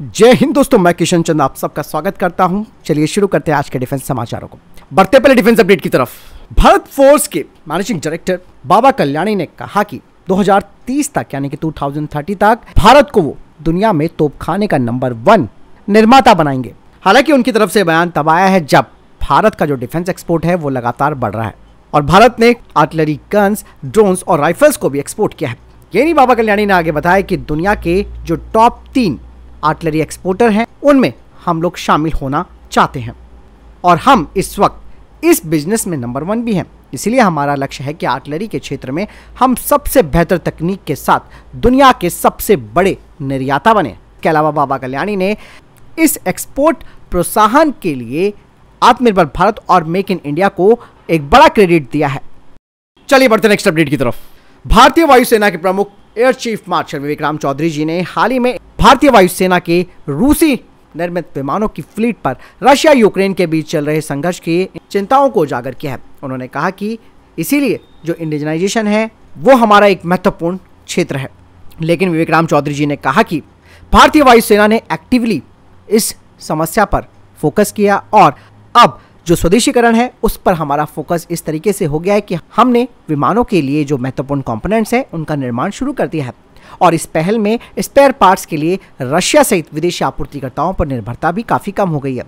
जय हिंद दोस्तों, मैं किशन चंद आप सबका स्वागत करता हूँ। चलिए शुरू करते हैं आज के डिफेंस समाचारों को। बढ़ते पहले डिफेंस अपडेट की तरफ़। भारत फोर्स के मैनेजिंग डायरेक्टर बाबा कल्याणी ने कहा कि 2030 तक, यानी कि 2030 तक, भारत को वो दुनिया में तोपखाने का नंबर वन निर्माता बनाएँगे। हालाँकि उनकी तरफ़ से बयान तब आया है जब भारत का जो डिफेंस एक्सपोर्ट है, वो लगातार बढ़ रहा है। और भारत ने आर्टिलरी गन्स ड्रोन्स और राइफल्स को भी एक्सपोर्ट किया है। यही बाबा कल्याणी ने आगे बताया कि दुनिया के जो टॉप तीन आर्टिलरी एक्सपोर्टर हैं, उनमें हम लोग शामिल होना चाहते हैं। और हम इस वक्त इस बिज़नेस में नंबर वन भी हैं। इसलिए हमारा लक्ष्य है कि आर्टिलरी के क्षेत्र में हम सबसे बेहतर तकनीक के साथ दुनिया के सबसे बड़े निर्याता बने। इसके अलावा बाबा कल्याणी ने इस एक्सपोर्ट प्रोत्साहन के लिए आत्मनिर्भर भारत और मेक इन इंडिया को एक बड़ा क्रेडिट दिया है। चलिए बढ़ते नेक्स्ट अपडेट की तरफ़। भारतीय वायुसेना के प्रमुख air chief marshal Vivek Chaudhary ji ने हाल ही में भारतीय वायुसेना के रूसी निर्मित विमानों की फ्लीट पर रशिया यूक्रेन के बीच चल रहे संघर्ष की चिंताओं को उजागर किया है। उन्होंने कहा कि इसीलिए जो इंडिजनाइजेशन है, वो हमारा एक महत्वपूर्ण क्षेत्र है। लेकिन विवेक राम चौधरी जी ने कहा कि भारतीय वायुसेना ने एक्टिवली इस समस्या पर फोकस किया और अब जो स्वदेशीकरण है, उस पर हमारा फोकस इस तरीके से हो गया है कि हमने विमानों के लिए जो महत्वपूर्ण कंपोनेंट्स हैं, उनका निर्माण शुरू कर दिया है। और इस पहल में स्पेयर पार्ट्स के लिए रशिया सहित विदेशी आपूर्तिकर्ताओं पर निर्भरता भी काफ़ी कम हो गई है।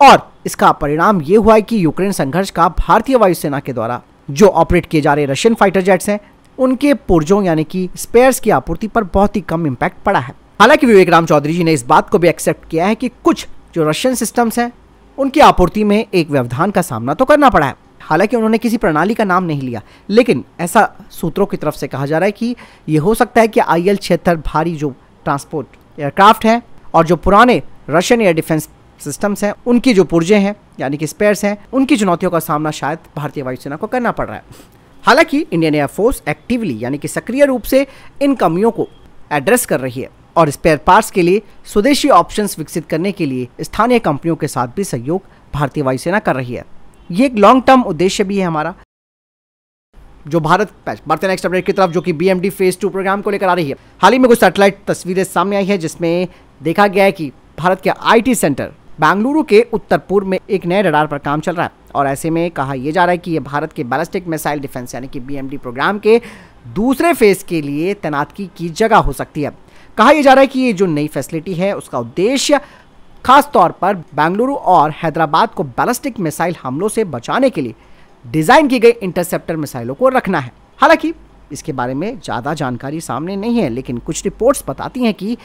और इसका परिणाम ये हुआ है कि यूक्रेन संघर्ष का भारतीय वायुसेना के द्वारा जो ऑपरेट किए जा रहे रशियन फाइटर जेट्स हैं, उनके पुर्जों यानी कि स्पेयर्स की आपूर्ति पर बहुत ही कम इम्पैक्ट पड़ा है। हालाँकि विवेक राम चौधरी जी ने इस बात को भी एक्सेप्ट किया है कि कुछ जो रशियन सिस्टम्स हैं उनकी आपूर्ति में एक व्यवधान का सामना तो करना पड़ा है। हालाँकि उन्होंने किसी प्रणाली का नाम नहीं लिया, लेकिन ऐसा सूत्रों की तरफ़ से कहा जा रहा है कि ये हो सकता है कि आई एल छिहत्तर भारी जो ट्रांसपोर्ट एयरक्राफ्ट हैं और जो पुराने रशियन एयर डिफेंस सिस्टम्स हैं, उनकी जो पुर्जे हैं, यानी कि स्पेयर्स हैं, उनकी चुनौतियों का सामना शायद भारतीय वायुसेना को करना पड़ रहा है। हालाँकि इंडियन एयरफोर्स एक्टिवली यानी कि सक्रिय रूप से इन कमियों को एड्रेस कर रही है। और स्पेयर पार्ट्स के लिए स्वदेशी ऑप्शंस विकसित करने के लिए स्थानीय कंपनियों के साथ भी सहयोग भारतीय वायुसेना कर रही है। ये एक लॉन्ग टर्म उद्देश्य भी है हमारा, जो भारत बढ़ते नेक्स्ट अपडेट की तरफ़, जो कि बीएमडी फ़ेज़ टू प्रोग्राम को लेकर आ रही है। हाल ही में कुछ सैटेलाइट तस्वीरें सामने आई है, जिसमें देखा गया है कि भारत के आईटी सेंटर बेंगलुरु के उत्तर पूर्व में एक नए रडार पर काम चल रहा है। और ऐसे में कहा यह जा रहा है कि यह भारत के बैलिस्टिक मिसाइल डिफेंस यानी कि बीएमडी प्रोग्राम के दूसरे फ़ेज़ के लिए तैनातकी की जगह हो सकती है। कहा यह जा रहा है कि ये जो नई फैसिलिटी है, उसका उद्देश्य खास तौर पर बेंगलुरु और हैदराबाद को बैलिस्टिक मिसाइल हमलों से बचाने के लिए डिज़ाइन की गई इंटरसेप्टर मिसाइलों को रखना है। हालाँकि इसके बारे में ज़्यादा जानकारी सामने नहीं है, लेकिन कुछ रिपोर्ट्स बताती हैं कि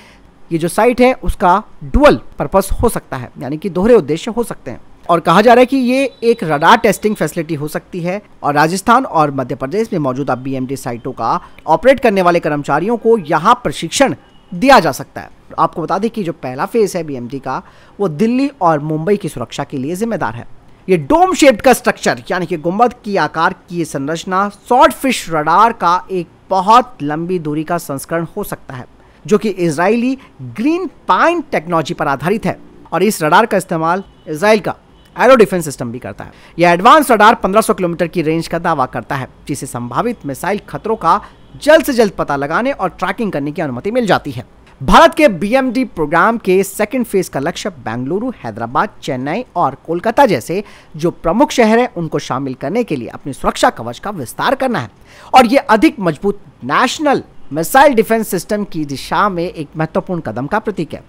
ये जो साइट है, उसका डुअल पर्पस हो सकता है, यानी कि दोहरे उद्देश्य हो सकते हैं। और कहा जा रहा है कि ये एक रडार टेस्टिंग फैसिलिटी हो सकती है और राजस्थान और मध्य प्रदेश में मौजूदा बीएमडी साइटों का ऑपरेट करने वाले कर्मचारियों को यहाँ प्रशिक्षण दिया जा सकता है। आपको बता दें कि जो पहला फ़ेज़ है बीएमडी का, वो दिल्ली और मुंबई की सुरक्षा के लिए जिम्मेदार है। ये डोम शेप्ड का स्ट्रक्चर यानी कि गुंबद की आकार की संरचना सॉर्ट फ़िश रडार का एक बहुत लंबी दूरी का संस्करण हो सकता है, जो कि इसराइली ग्रीन पाइन टेक्नोलॉजी पर आधारित है। और इस रडार का इस्तेमाल इसराइल का एरो डिफेंस सिस्टम भी करता है। यह एडवांस रडार 1500 किलोमीटर की रेंज का दावा करता है, जिसे संभावित मिसाइल खतरों का जल्द से जल्द पता लगाने और ट्रैकिंग करने की अनुमति मिल जाती है। भारत के बीएमडी प्रोग्राम के सेकेंड फ़ेज़ का लक्ष्य बेंगलुरु, हैदराबाद, चेन्नई और कोलकाता जैसे जो प्रमुख शहर हैं, उनको शामिल करने के लिए अपनी सुरक्षा कवच का विस्तार करना है। और ये अधिक मज़बूत नेशनल मिसाइल डिफेंस सिस्टम की दिशा में एक महत्वपूर्ण कदम का प्रतीक है।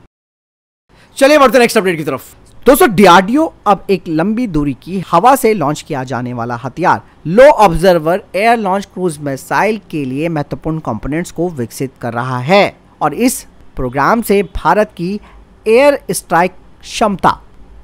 चलिए बढ़ते नेक्स्ट अपडेट की तरफ़। दोस्तों डीआरडीओ अब एक लंबी दूरी की हवा से लॉन्च किया जाने वाला हथियार low observer air launch cruise missile के लिए महत्वपूर्ण कंपोनेंट्स को विकसित कर रहा है और इस प्रोग्राम से भारत की एयर स्ट्राइक क्षमता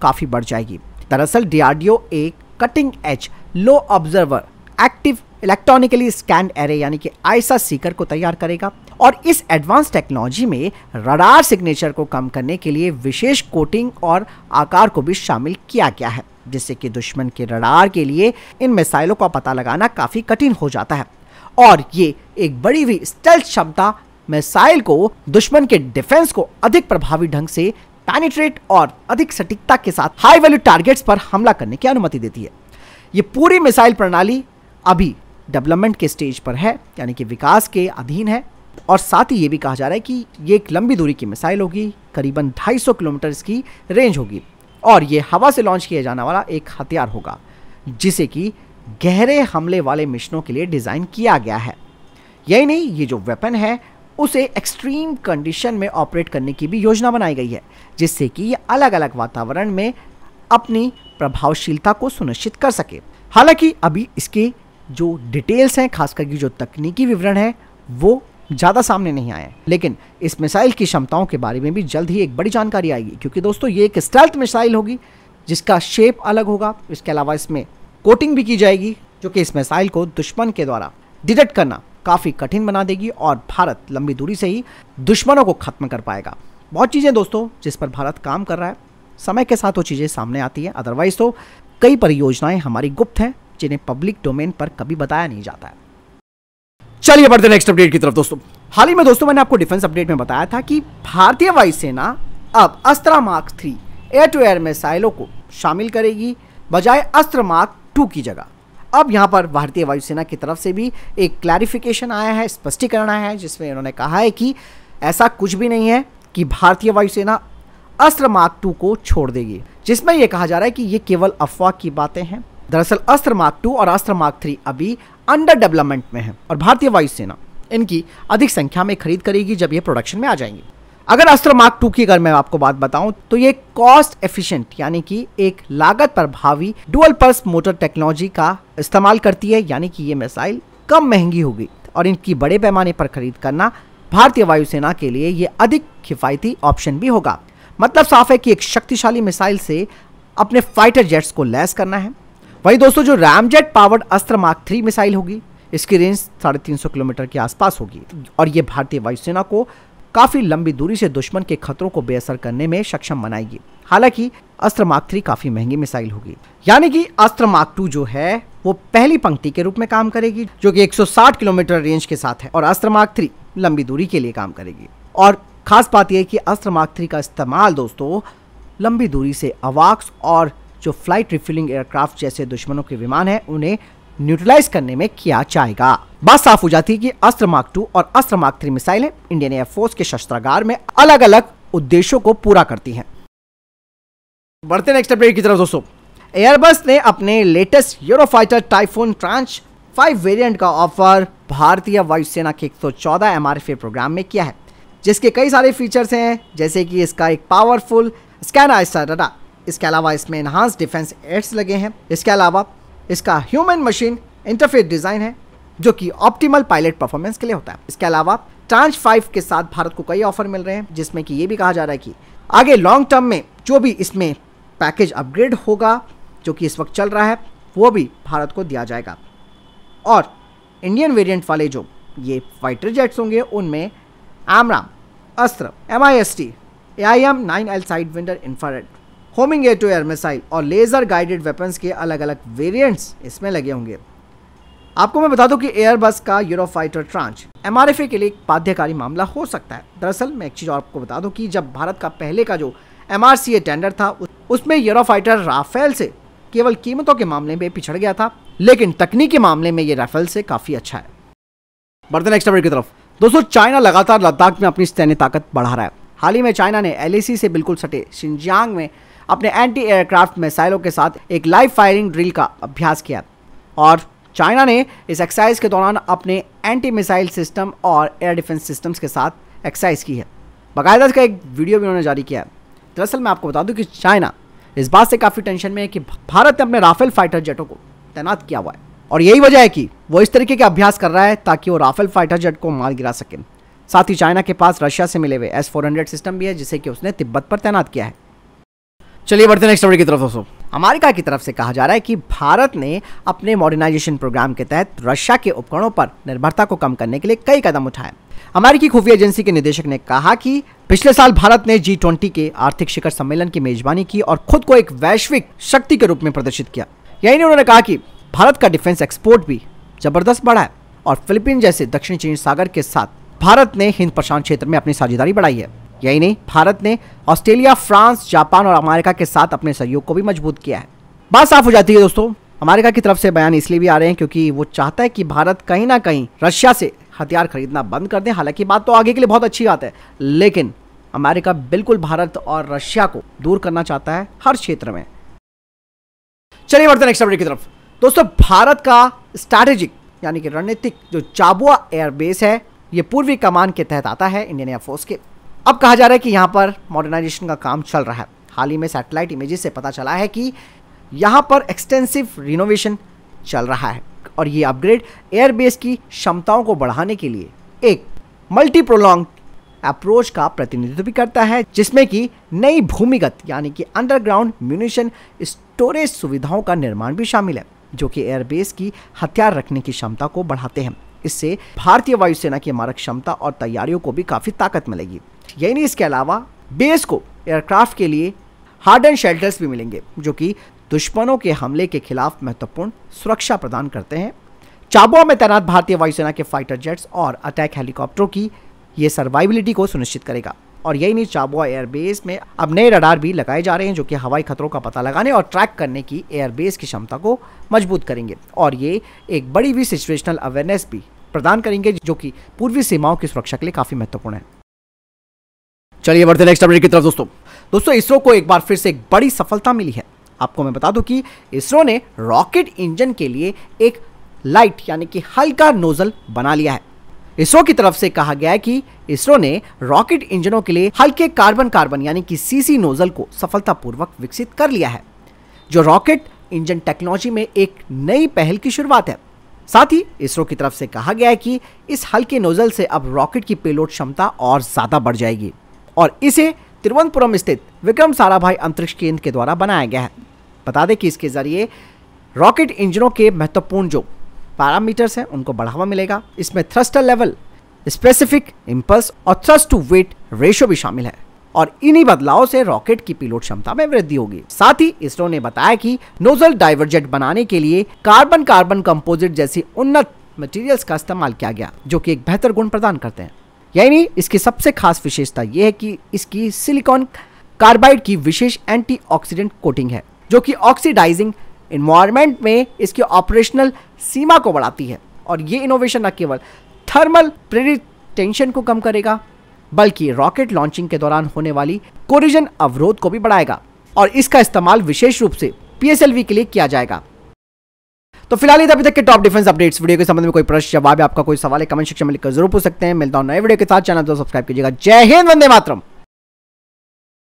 काफ़ी बढ़ जाएगी। दरअसल डीआरडीओ एक cutting edge low observer active electronically scanned array यानी कि आईसा सीकर को तैयार करेगा। और इस एडवांस टेक्नोलॉजी में रडार सिग्नेचर को कम करने के लिए विशेष कोटिंग और आकार को भी शामिल किया गया है, जिससे कि दुश्मन के रडार के लिए इन मिसाइलों का पता लगाना काफ़ी कठिन हो जाता है। और ये एक बड़ी हुई स्टेल्थ क्षमता मिसाइल को दुश्मन के डिफेंस को अधिक प्रभावी ढंग से पैनिट्रेट और अधिक सटीकता के साथ हाई वैल्यू टारगेट्स पर हमला करने की अनुमति देती है। ये पूरी मिसाइल प्रणाली अभी डेवलपमेंट के स्टेज पर है, यानी कि विकास के अधीन है। और साथ ही ये भी कहा जा रहा है कि ये एक लंबी दूरी की मिसाइल होगी, करीबन 250 किलोमीटर इसकी रेंज होगी और ये हवा से लॉन्च किया जाने वाला एक हथियार होगा, जिसे कि गहरे हमले वाले मिशनों के लिए डिज़ाइन किया गया है। यही नहीं, ये जो वेपन है, उसे एक्सट्रीम कंडीशन में ऑपरेट करने की भी योजना बनाई गई है, जिससे कि ये अलग अलग वातावरण में अपनी प्रभावशीलता को सुनिश्चित कर सके। हालाँकि अभी इसके जो डिटेल्स हैं, खासकर की जो तकनीकी विवरण है, वो ज़्यादा सामने नहीं आए लेकिन इस मिसाइल की क्षमताओं के बारे में भी जल्द ही एक बड़ी जानकारी आएगी, क्योंकि दोस्तों ये एक स्टेल्थ मिसाइल होगी, जिसका शेप अलग होगा। इसके अलावा इसमें कोटिंग भी की जाएगी, जो कि इस मिसाइल को दुश्मन के द्वारा डिटेक्ट करना काफ़ी कठिन बना देगी और भारत लंबी दूरी से ही दुश्मनों को खत्म कर पाएगा। बहुत चीज़ें दोस्तों, जिस पर भारत काम कर रहा है, समय के साथ वो चीज़ें सामने आती हैं। अदरवाइज़ तो कई परियोजनाएँ हमारी गुप्त हैं, जिन्हें पब्लिक डोमेन पर कभी बताया नहीं जाता है। चलिए बढ़ते नेक्स्ट अपडेट की तरफ़ दोस्तों। हाल ही में दोस्तों मैंने आपको डिफेंस अपडेट में बताया था कि भारतीय वायुसेना अब Astra mark three air to air मिसाइलों को शामिल करेगी, बजाय अस्त्र मार्क टू की जगह। अब यहाँ पर भारतीय वायुसेना की तरफ़ से भी एक क्लैरिफिकेशन आया है, स्पष्टीकरण आया है, जिसमें उन्होंने कहा है कि ऐसा कुछ भी नहीं है कि भारतीय वायुसेना अस्त्र मार्क टू को छोड़ देगी, जिसमें यह कहा जा रहा है कि ये केवल अफवाह की बातें हैं। दरअसल अस्त्र मार्क टू और अस्त्र मार्क थ्री अभी अंडर डेवलपमेंट में है और भारतीय वायुसेना इनकी अधिक संख्या में खरीद करेगी जब ये प्रोडक्शन में आ जाएँगी। अगर अस्त्र मार्क टू की अगर मैं आपको बात बताऊँ तो ये कॉस्ट एफिशिएंट यानी कि एक लागत प्रभावी डुअल पल्स मोटर टेक्नोलॉजी का इस्तेमाल करती है, यानी कि ये मिसाइल कम महँगी होगी और इनकी बड़े पैमाने पर खरीद करना भारतीय वायुसेना के लिए ये अधिक किफायती ऑप्शन भी होगा। मतलब साफ़ है कि एक शक्तिशाली मिसाइल से अपने फाइटर जेट्स को लैस करना है। वही दोस्तों, जो ramjet powered Astra mark three missile होगी, इसकी रेंज साढ़े तीन सौ किलोमीटर के आसपास होगी। और ये भारतीय वायुसेना को काफ़ी लंबी दूरी से दुश्मन के खतरों को बेअसर करने में सक्षम बनाएगी। हालाँकि अस्त्र मार्क थ्री काफ़ी महँगी मिसाइल होगी। यानी कि अस्त्र मार्क टू जो है, वो पहली पंक्ति के रूप में काम करेगी, जो कि 160 किलोमीटर रेंज के साथ है, और अस्त्र मार्क थ्री लंबी दूरी के लिए काम करेगी। और खास बात यह कि अस्त्र मार्क थ्री का इस्तेमाल दोस्तों, लंबी दूरी से अवाक्स और जो फ़्लाइट रिफिलिंग एयरक्राफ्ट जैसे दुश्मनों के विमान है, उन्हें न्यूट्रलाइज करने में किया जाएगा। बात साफ़ हो जाती है कि अस्त्र मार्क टू और अस्त्र मार्क थ्री मिसाइलें इंडियन एयरफोर्स के शस्त्रागार में अलग अलग उद्देश्यों को पूरा करती हैं। बढ़ते नेक्स्ट अपडेट की तरफ़ दोस्तों। एयरबस ने अपने latest Eurofighter Typhoon tranche five variant का ऑफ़र भारतीय वायुसेना के 114 एमआरएफए प्रोग्राम में किया है, जिसके कई सारे फीचर्स हैं, जैसे कि इसका एक पावरफुल स्कैन आइसा डाटा इसके अलावा इसमें इन्हांस डिफेंस एड्स लगे हैं। इसके अलावा इसका ह्यूमन मशीन इंटरफेस डिज़ाइन है, जो कि ऑप्टिमल पायलट परफॉर्मेंस के लिए होता है। इसके अलावा ट्रांच फाइव के साथ भारत को कई ऑफ़र मिल रहे हैं, जिसमें कि ये भी कहा जा रहा है कि आगे लॉन्ग टर्म में जो भी इसमें पैकेज अपग्रेड होगा, जो कि इस वक्त चल रहा है, वो भी भारत को दिया जाएगा। और इंडियन वेरिएंट वाले जो ये फाइटर जेट्स होंगे, उनमें AMRAAM Astra M I S T A I M nine L sidewinder infrared homing air to air missile और लेज़र गाइडेड वेपन्स के अलग अलग वेरिएंट्स इसमें लगे होंगे। आपको मैं बता दूँ कि एयरबस का यूरोफाइटर ट्रांच एम के लिए एक बाध्यकारी मामला हो सकता है। दरअसल मैं एक चीज़ आपको बता दूँ कि जब भारत का पहले का जो एमआरसीए टेंडर था उसमें यूरोफाइटर राफेल से केवल कीमतों के मामले में पिछड़ गया था, लेकिन तकनीकी मामले में ये राफेल से काफ़ी अच्छा है। बढ़ते नेक्स्ट अपडेट की तरफ़। दोस्तों चाइना लगातार लद्दाख में अपनी सैन्य ताकत बढ़ा रहा है। हाल ही में चाइना ने एलएसी से बिल्कुल सटे शिंजियांग में अपने एंटी एयरक्राफ्ट मिसाइलों के साथ एक लाइव फायरिंग ड्रिल का अभ्यास किया। और चाइना ने इस एक्सरसाइज के दौरान अपने एंटी मिसाइल सिस्टम और एयर डिफेंस सिस्टम्स के साथ एक्सरसाइज की है। बाकायदा इसका एक वीडियो भी उन्होंने जारी किया है। दरअसल मैं आपको बता दूँ कि चाइना इस बात से काफ़ी टेंशन में है कि भारत ने अपने राफेल फाइटर जेटों को तैनात किया हुआ है। और यही वजह है कि वो इस तरीके के अभ्यास कर रहा है ताकि वो राफेल फाइटर जेट को मार गिरा सके। साथ ही चाइना के पास रशिया से मिले हुए एस फोर सिस्टम भी है, जिसे कि उसने तिब्बत पर तैनात किया है। चलिए बढ़ते नेक्स्ट की तरफ़ दोस्तों। अमेरिका की तरफ़ से कहा जा रहा है कि भारत ने अपने मॉडर्नाइजेशन प्रोग्राम के तहत रशिया के उपकरणों पर निर्भरता को कम करने के लिए कई कदम उठाए। अमेरिकी खुफिया एजेंसी के निदेशक ने कहा कि पिछले साल भारत ने जी ट्वेंटी के आर्थिक शिखर सम्मेलन की मेजबानी की और खुद को एक वैश्विक शक्ति के रूप में प्रदर्शित किया। यही नहीं उन्होंने कहा कि भारत का डिफेंस एक्सपोर्ट भी ज़बरदस्त बढ़ा है और फिलीपीन जैसे दक्षिण चीन सागर के साथ भारत ने हिंद प्रशांत क्षेत्र में अपनी साझेदारी बढ़ाई है। यही नहीं, भारत ने ऑस्ट्रेलिया, फ्रांस, जापान और अमेरिका के साथ अपने सहयोग को भी मज़बूत किया है। बात साफ़ हो जाती है दोस्तों, अमेरिका की तरफ़ से बयान इसलिए भी आ रहे हैं क्योंकि वो चाहता है कि भारत कहीं ना कहीं रशिया से हथियार खरीदना बंद कर दें। हालाँकि बात तो आगे के लिए बहुत अच्छी बात है, लेकिन अमेरिका बिल्कुल भारत और रशिया को दूर करना चाहता है हर क्षेत्र में। चलिए बढ़ते नेक्स्ट अपडेट की तरफ़। दोस्तों, भारत का स्ट्रैटेजिक यानी कि रणनीतिक जो चाबुआ एयरबेस है ये पूर्वी कमान के तहत आता है इंडियन एयरफोर्स के। अब कहा जा रहा है कि यहाँ पर मॉडर्नाइजेशन का काम चल रहा है। हाल ही में सैटेलाइट इमेजेस से पता चला है कि यहाँ पर एक्सटेंसिव रिनोवेशन चल रहा है और ये अपग्रेड एयरबेस की क्षमताओं को बढ़ाने के लिए एक मल्टी प्रोलॉन्ग अप्रोच का प्रतिनिधित्व भी करता है, जिसमें कि नई भूमिगत यानी कि अंडरग्राउंड म्यूनिशन स्टोरेज सुविधाओं का निर्माण भी शामिल है, जो कि एयरबेस की हथियार रखने की क्षमता को बढ़ाते हैं। इससे भारतीय वायुसेना की मारक क्षमता और तैयारियों को भी काफ़ी ताकत मिलेगी। यही नहीं, इसके अलावा बेस को, एयरक्राफ्ट के लिए हार्ड एंड शेल्टर्स भी मिलेंगे, जो कि दुश्मनों के हमले के खिलाफ महत्वपूर्ण सुरक्षा प्रदान करते हैं। चाबुआ में तैनात भारतीय वायुसेना के फाइटर जेट्स और अटैक हेलीकॉप्टरों की ये सर्वाइबिलिटी को सुनिश्चित करेगा। और यही नहीं, चाबुआ एयरबेस में अब नए रडार भी लगाए जा रहे हैं, जो कि हवाई खतरों का पता लगाने और ट्रैक करने की एयरबेस की क्षमता को मज़बूत करेंगे। और ये एक बड़ी भी सिचुएशनल अवेयरनेस भी प्रदान करेंगे जो कि पूर्वी सीमाओं की सुरक्षा के लिए काफ़ी महत्वपूर्ण है। चलिए बढ़ते नेक्स्ट अपडेट की तरफ़ दोस्तों। दोस्तों इसरो को एक बार फिर से एक बड़ी सफलता मिली है। आपको मैं बता दूँ कि इसरो ने रॉकेट इंजन के लिए एक लाइट यानी कि हल्का नोजल बना लिया है। इसरो की तरफ़ से कहा गया है कि इसरो ने रॉकेट इंजनों के लिए हल्के कार्बन कार्बन यानी कि सीसी नोजल को सफलतापूर्वक विकसित कर लिया है। जो रॉकेट इंजन टेक्नोलॉजी में एक नई पहल की शुरुआत है साथ ही इसरो की तरफ़ से कहा गया है कि इस हल्के नोजल से अब रॉकेट की पेलोड क्षमता और ज़्यादा बढ़ जाएगी और इसे तिरुवनंतपुरम स्थित विक्रम साराभाई अंतरिक्ष केंद्र के द्वारा बनाया गया है। बता दें कि इसके ज़रिए रॉकेट इंजनों के महत्वपूर्ण जो पैरामीटर्स हैं, उनको बढ़ावा मिलेगा। इसमें थ्रस्टर लेवल, स्पेसिफिक इम्पल्स और थ्रस्ट टू वेट रेशो भी शामिल है। और इन्हीं बदलावों से रॉकेट की पिलोट क्षमता में वृद्धि होगी। साथ ही इसरो ने बताया कि नोजल डाइवर्जेट बनाने के लिए कार्बन कार्बन कंपोजिट जैसी उन्नत मटेरियल्स का इस्तेमाल किया गया, जो कि एक बेहतर गुण प्रदान करते हैं। यानी इसकी सबसे खास विशेषता यह है कि इसकी सिलिकॉन कार्बाइड की विशेष एंटीऑक्सीडेंट कोटिंग है, जो कि ऑक्सीडाइजिंग इन्वायरमेंट में इसकी ऑपरेशनल सीमा को बढ़ाती है। और ये इनोवेशन न केवल थर्मल प्रेरित टेंशन को कम करेगा बल्कि रॉकेट लॉन्चिंग के दौरान होने वाली कोरिजन अवरोध को भी बढ़ाएगा और इसका इस्तेमाल विशेष रूप से पीएसएलवी के लिए किया जाएगा। तो फ़िलहाल अभी तक के टॉप डिफेंस अपडेट्स वीडियो के संबंध में कोई प्रश्न, जवाब आपका कोई सवाल है कमेंट सेक्शन में लिखकर ज़रूर पूछ सकते हैं। मिलता हूँ नए वीडियो के साथ। चैनल सब्सक्राइब कीजिएगा। जय हिंद, वंदे मातरम।